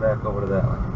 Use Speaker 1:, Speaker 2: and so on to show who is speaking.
Speaker 1: back over to that one.